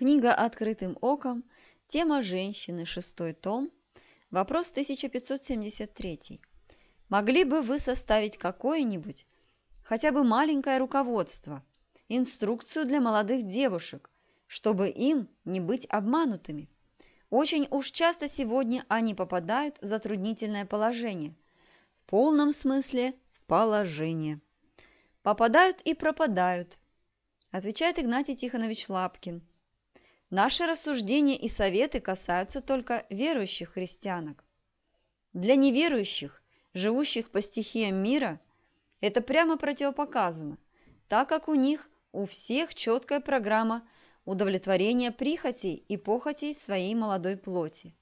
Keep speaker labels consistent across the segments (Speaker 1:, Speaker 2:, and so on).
Speaker 1: Книга «Открытым оком», тема «Женщины», шестой том, вопрос 1573. Могли бы вы составить какое-нибудь, хотя бы маленькое руководство, инструкцию для молодых девушек, чтобы им не быть обманутыми? Очень уж часто сегодня они попадают в затруднительное положение, в полном смысле в положение. Попадают и пропадают, отвечает Игнатий Тихонович Лапкин – Наши рассуждения и советы касаются только верующих христианок. Для неверующих, живущих по стихиям мира, это прямо противопоказано, так как у них у всех четкая программа удовлетворения прихотей и похотей своей молодой плоти.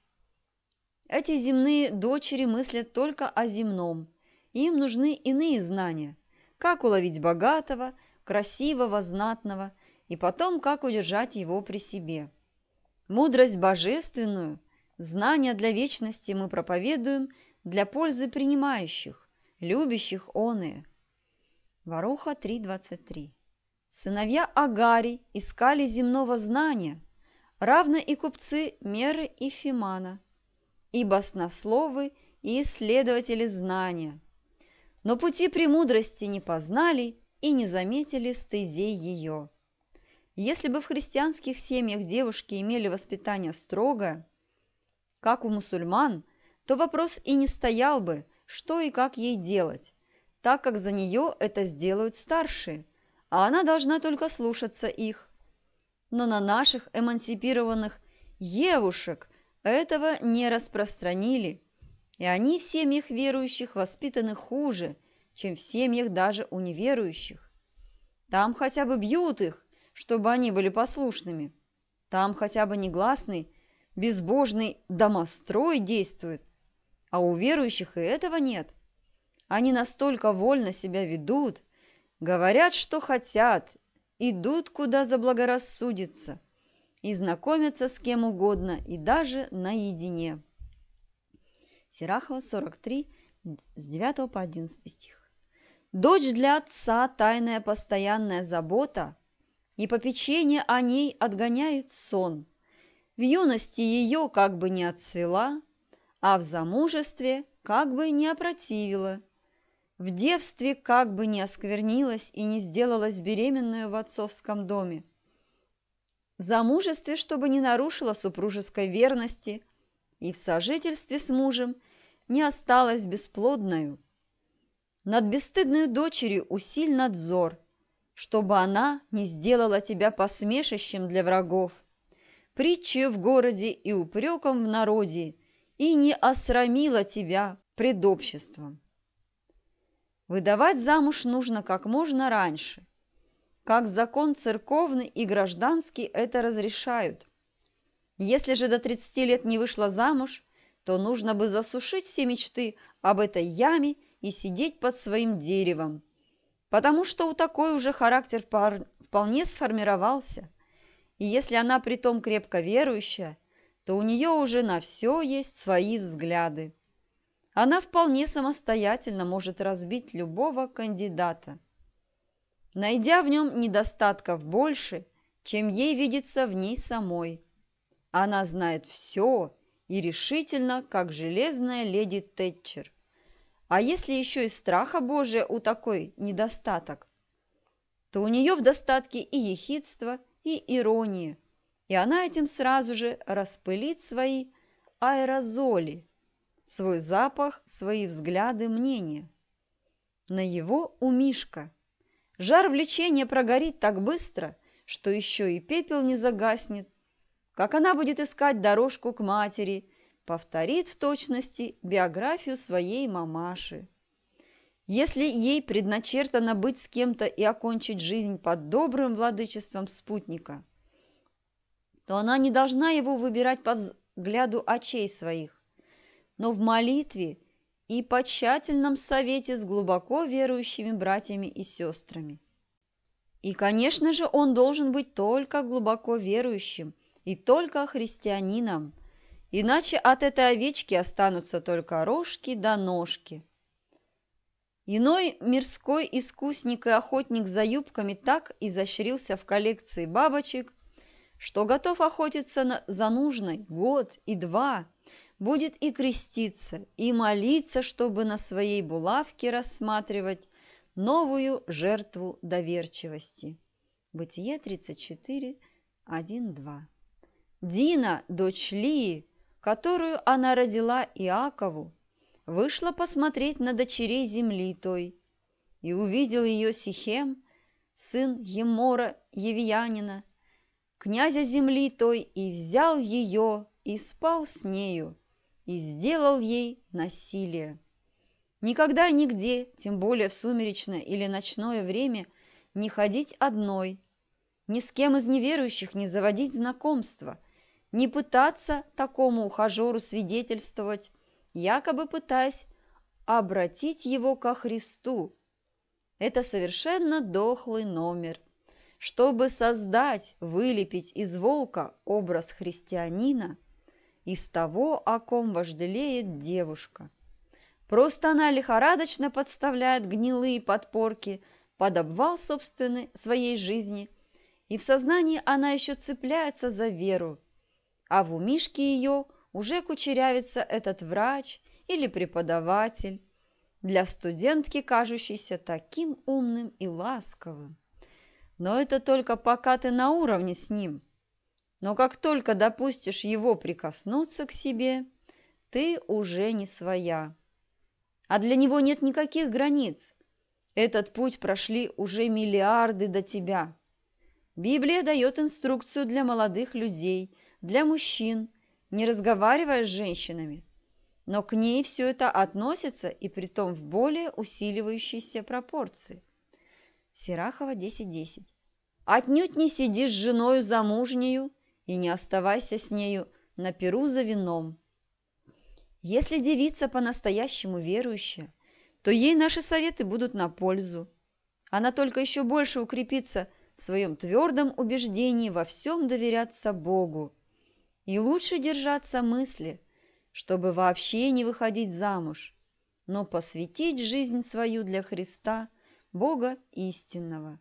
Speaker 1: Эти земные дочери мыслят только о земном, им нужны иные знания, как уловить богатого, красивого, знатного – и потом, как удержать его при себе. Мудрость божественную, знания для вечности мы проповедуем для пользы принимающих, любящих оные. Варуха 3.23 Сыновья Агари искали земного знания, равно и купцы Меры и Фимана, и баснословы, и исследователи знания. Но пути премудрости не познали и не заметили стезей ее. Если бы в христианских семьях девушки имели воспитание строгое, как у мусульман, то вопрос и не стоял бы, что и как ей делать, так как за нее это сделают старшие, а она должна только слушаться их. Но на наших эмансипированных девушек этого не распространили, и они в семьях верующих воспитаны хуже, чем в семьях даже у неверующих. Там хотя бы бьют их, чтобы они были послушными. Там хотя бы негласный, безбожный домострой действует, а у верующих и этого нет. Они настолько вольно себя ведут, говорят, что хотят, идут, куда заблагорассудится, и знакомятся с кем угодно, и даже наедине. Сирахова 43, с 9 по 11 стих. Дочь для отца – тайная постоянная забота, и попечение о ней отгоняет сон. В юности ее как бы не отцвела, а в замужестве как бы не опротивила. В девстве как бы не осквернилась и не сделалась беременную в отцовском доме. В замужестве, чтобы не нарушила супружеской верности, и в сожительстве с мужем не осталась бесплодною. Над бесстыдной дочерью усиль надзор – чтобы она не сделала тебя посмешищем для врагов, притчей в городе и упреком в народе, и не осрамила тебя пред обществом. Выдавать замуж нужно как можно раньше, как закон церковный и гражданский это разрешают. Если же до 30 лет не вышла замуж, то нужно бы засушить все мечты об этой яме и сидеть под своим деревом, потому что у такой уже характер вполне сформировался. И если она притом крепко верующая, то у нее уже на все есть свои взгляды. Она вполне самостоятельно может разбить любого кандидата. Найдя в нем недостатков больше, чем ей видится в ней самой. Она знает все и решительно, как железная леди Тэтчер – а если еще и страха Божия у такой недостаток, то у нее в достатке и ехидство, и ирония, и она этим сразу же распылит свои аэрозоли, свой запах, свои взгляды, мнения. На его у Мишка. Жар влечения прогорит так быстро, что еще и пепел не загаснет. Как она будет искать дорожку к матери – повторит в точности биографию своей мамаши. Если ей предначертано быть с кем-то и окончить жизнь под добрым владычеством спутника, то она не должна его выбирать по взгляду очей своих, но в молитве и по тщательном совете с глубоко верующими братьями и сестрами. И, конечно же, он должен быть только глубоко верующим и только христианином, Иначе от этой овечки останутся только рожки да ножки. Иной мирской искусник и охотник за юбками так изощрился в коллекции бабочек, что готов охотиться на, за нужной год и два, будет и креститься, и молиться, чтобы на своей булавке рассматривать новую жертву доверчивости. Бытие 34, 1, 2. Дина, дочь Лии, которую она родила Иакову, вышла посмотреть на дочерей земли той, и увидел ее Сихем, сын Емора Евиянина, князя земли той, и взял ее, и спал с нею, и сделал ей насилие. Никогда нигде, тем более в сумеречное или ночное время, не ходить одной, ни с кем из неверующих не заводить знакомства – не пытаться такому ухажеру свидетельствовать, якобы пытаясь обратить его ко Христу. Это совершенно дохлый номер. Чтобы создать, вылепить из волка образ христианина, из того, о ком вожделеет девушка. Просто она лихорадочно подставляет гнилые подпорки под обвал собственной своей жизни, и в сознании она еще цепляется за веру, а в умишке ее уже кучерявится этот врач или преподаватель, для студентки кажущийся таким умным и ласковым. Но это только пока ты на уровне с ним. Но как только допустишь его прикоснуться к себе, ты уже не своя. А для него нет никаких границ. Этот путь прошли уже миллиарды до тебя. Библия дает инструкцию для молодых людей – для мужчин, не разговаривая с женщинами. Но к ней все это относится и притом в более усиливающейся пропорции. Сирахова 10.10. Отнюдь не сиди с женою замужнею и не оставайся с нею на перу за вином. Если девица по-настоящему верующая, то ей наши советы будут на пользу. Она только еще больше укрепится в своем твердом убеждении во всем доверяться Богу и лучше держаться мысли, чтобы вообще не выходить замуж, но посвятить жизнь свою для Христа, Бога истинного.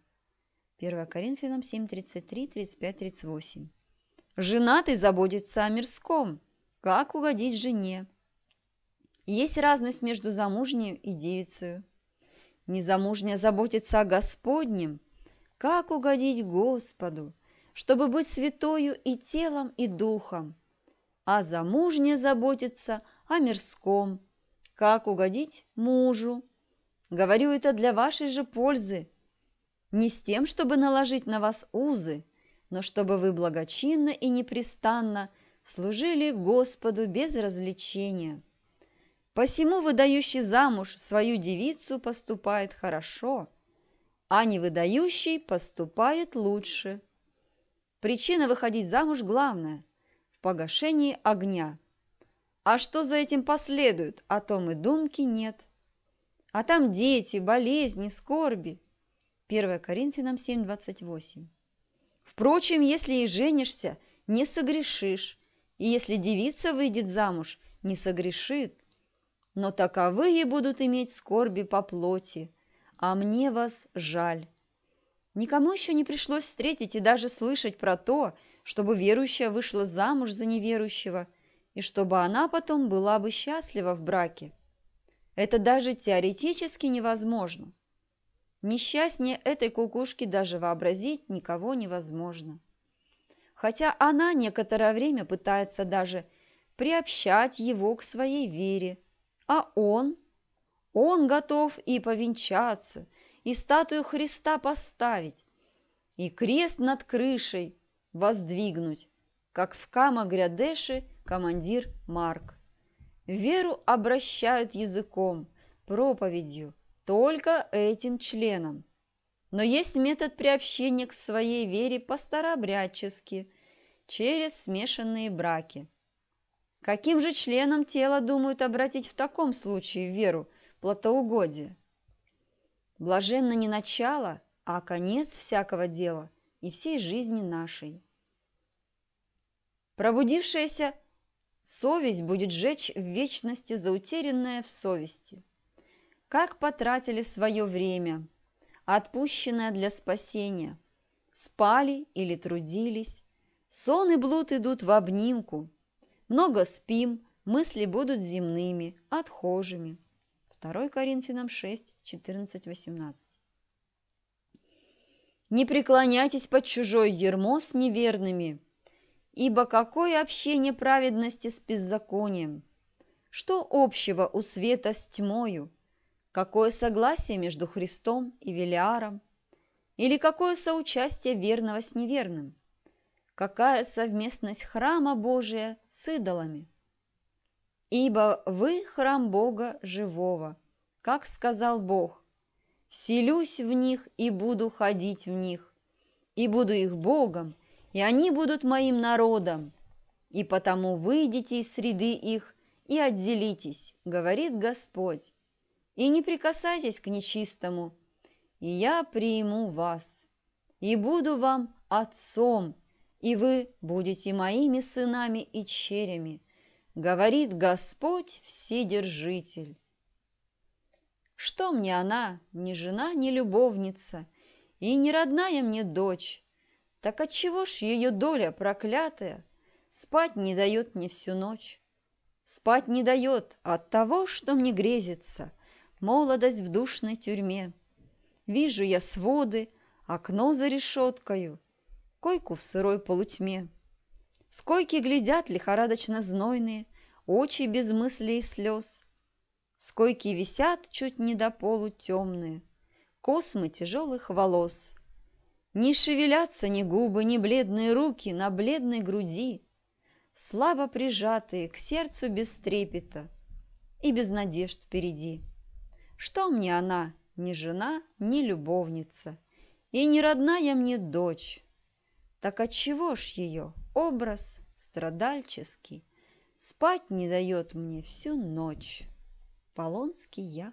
Speaker 1: 1 Коринфянам 7, 33, 35, 38. Женатый заботится о мирском, как угодить жене. Есть разность между замужней и девицей. Незамужняя заботится о Господнем, как угодить Господу, чтобы быть святою и телом, и духом, а замужняя заботится о мирском, как угодить мужу. Говорю это для вашей же пользы, не с тем, чтобы наложить на вас узы, но чтобы вы благочинно и непрестанно служили Господу без развлечения. Посему выдающий замуж свою девицу поступает хорошо, а не выдающий поступает лучше. Причина выходить замуж главная – в погашении огня. А что за этим последует, о том и думки нет. А там дети, болезни, скорби. 1 Коринфянам 7:28. Впрочем, если и женишься, не согрешишь, и если девица выйдет замуж, не согрешит. Но таковые будут иметь скорби по плоти, а мне вас жаль. Никому еще не пришлось встретить и даже слышать про то, чтобы верующая вышла замуж за неверующего, и чтобы она потом была бы счастлива в браке. Это даже теоретически невозможно. Несчастнее этой кукушки даже вообразить никого невозможно. Хотя она некоторое время пытается даже приобщать его к своей вере, а он, он готов и повенчаться – и статую Христа поставить, и крест над крышей воздвигнуть, как в Кама-Грядеше командир Марк. Веру обращают языком, проповедью, только этим членом. Но есть метод приобщения к своей вере постаробрядчески, через смешанные браки. Каким же членом тела думают обратить в таком случае веру плотоугодия? Блаженно не начало, а конец всякого дела и всей жизни нашей. Пробудившаяся совесть будет жечь в вечности за утерянное в совести. Как потратили свое время, отпущенное для спасения, спали или трудились, Сон и блуд идут в обнимку. Много спим, мысли будут земными, отхожими. 2 Коринфянам 6, 14, 18. Не преклоняйтесь под чужой ермо с неверными, ибо какое общение праведности с беззаконием? Что общего у света с тьмою? Какое согласие между Христом и Велиаром? Или какое соучастие верного с неверным? Какая совместность храма Божия с идолами? Ибо вы храм Бога живого, как сказал Бог, «Вселюсь в них и буду ходить в них, и буду их Богом, и они будут моим народом, и потому выйдите из среды их и отделитесь, говорит Господь, и не прикасайтесь к нечистому, и я приму вас, и буду вам отцом, и вы будете моими сынами и черями, говорит Господь Вседержитель. Что мне она, ни жена, ни любовница, и не родная мне дочь? Так отчего ж ее доля проклятая спать не дает мне всю ночь? Спать не дает от того, что мне грезится – молодость в душной тюрьме. Вижу я своды, окно за решеткою, койку в сырой полутьме. С койки глядят лихорадочно знойные, очи без мысли и слез. С койки висят чуть не до полу темные, космы тяжелых волос. Не шевелятся ни губы, ни бледные руки на бледной груди, слабо прижатые к сердцу без трепета и без надежд впереди. Что мне она, ни жена, ни любовница, и не родная мне дочь? Так отчего ж ее образ страдальческий спать не дает мне всю ночь? Полонский я.